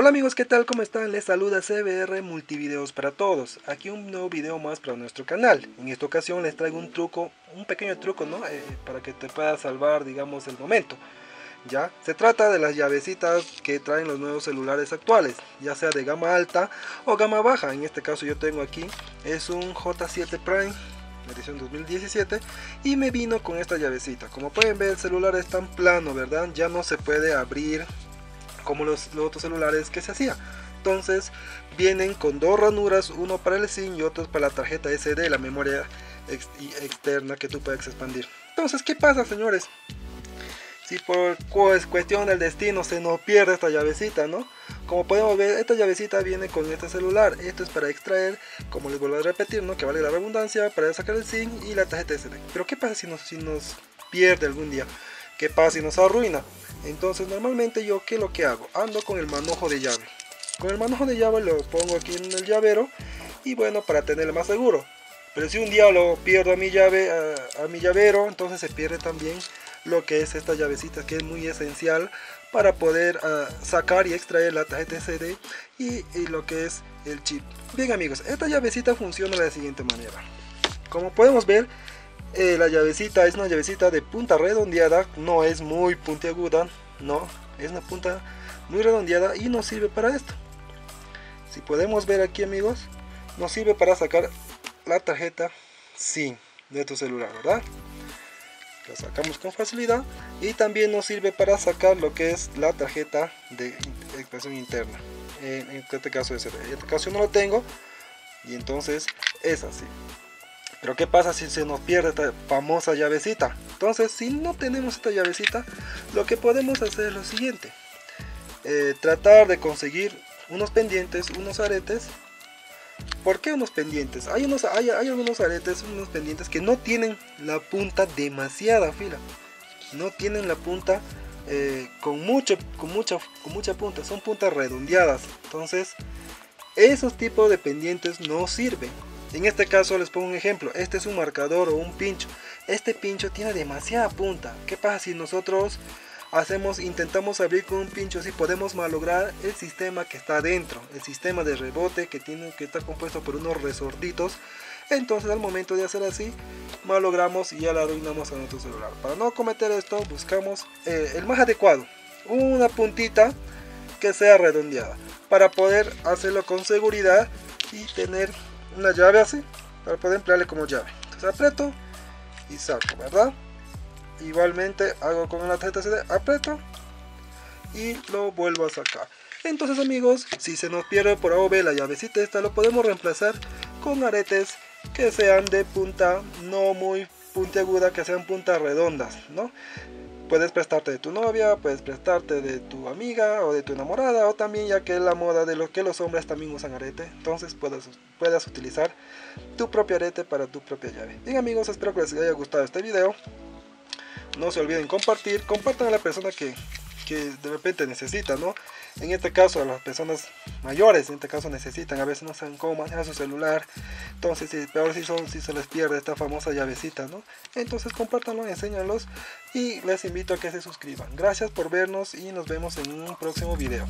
Hola amigos, ¿qué tal? ¿Cómo están? Les saluda CBR Multivideos para todos. Aquí un nuevo video más para nuestro canal. En esta ocasión les traigo un truco, un pequeño truco, ¿no? Eh, para que te pueda salvar, digamos, el momento. ¿Ya? Se trata de las llavecitas que traen los nuevos celulares actuales, ya sea de gama alta o gama baja. En este caso yo tengo aquí, es un J7 Prime edición 2017 y me vino con esta llavecita. Como pueden ver el celular es tan plano, ¿verdad? Ya no se puede abrir como los, otros celulares que se hacía. Entonces vienen con dos ranuras, uno para el SIM y otro para la tarjeta SD, la memoria externa que tú puedes expandir. Entonces, ¿qué pasa, señores? Si por cuestión del destino se nos pierde esta llavecita, ¿no? Como podemos ver, esta llavecita viene con este celular. Esto es para extraer, como les vuelvo a repetir, ¿no? Que vale la redundancia, para sacar el SIM y la tarjeta SD. Pero ¿qué pasa si nos, si nos pierde algún día? ¿Qué pasa si nos arruina? Entonces normalmente yo qué lo que hago, ando con el manojo de llave. Con el manojo de llave lo pongo aquí en el llavero y bueno para tenerlo más seguro. Pero si un día lo pierdo a mi llave, a, mi llavero, entonces se pierde también lo que es esta llavecita que es muy esencial para poder ah, sacar y extraer la tarjeta SD y, y, lo que es el chip. Bien amigos, esta llavecita funciona de la siguiente manera. Como podemos ver, eh, la llavecita es una llavecita de punta redondeada, no es muy puntiaguda, no, es una punta muy redondeada y nos sirve para esto. Si podemos ver aquí amigos, nos sirve para sacar la tarjeta SIM de tu celular, ¿verdad? La sacamos con facilidad y también nos sirve para sacar lo que es la tarjeta de expresión interna. En, este caso en este caso no lo tengo y entonces es así. Pero ¿qué pasa si se nos pierde esta famosa llavecita? Entonces, si no tenemos esta llavecita, lo que podemos hacer es lo siguiente. Eh, tratar de conseguir unos pendientes, unos aretes. ¿Por qué unos pendientes? Hay, unos, hay, algunos aretes, unos pendientes que no tienen la punta demasiada fila. No tienen la punta eh, con, mucho, con, mucha, con mucha punta. Son puntas redondeadas. Entonces, esos tipos de pendientes no sirven en este caso les pongo un ejemplo, este es un marcador o un pincho. Este pincho tiene demasiada punta. ¿Qué pasa si nosotros hacemos, intentamos abrir con un pincho así? Podemos malograr el sistema que está adentro, el sistema de rebote que tiene que estar compuesto por unos resortitos. Entonces al momento de hacer así, malogramos y ya la arruinamos a nuestro celular. Para no cometer esto, buscamos eh, el más adecuado, una puntita que sea redondeada, para poder hacerlo con seguridad y tener una llave así para poder emplearle como llave. Entonces aprieto y saco verdad igualmente hago con la tarjeta CD aprieto y lo vuelvo a sacar. Entonces amigos si se nos pierde por A la llavecita esta lo podemos reemplazar con aretes que sean de punta no muy puntiaguda que sean puntas redondas no Puedes prestarte de tu novia, puedes prestarte de tu amiga o de tu enamorada, o también ya que es la moda de lo que los hombres también usan arete, entonces puedes, puedas utilizar tu propio arete para tu propia llave. Bien amigos, espero que les haya gustado este video. No se olviden compartir, compartan a la persona que, que de repente necesita, ¿no? En este caso, las personas mayores, en este caso necesitan, a veces no saben cómo manejar su celular. Entonces, peor si, son, si se les pierde esta famosa llavecita, ¿no? Entonces, compártanlo, enséñalos y les invito a que se suscriban. Gracias por vernos y nos vemos en un próximo video.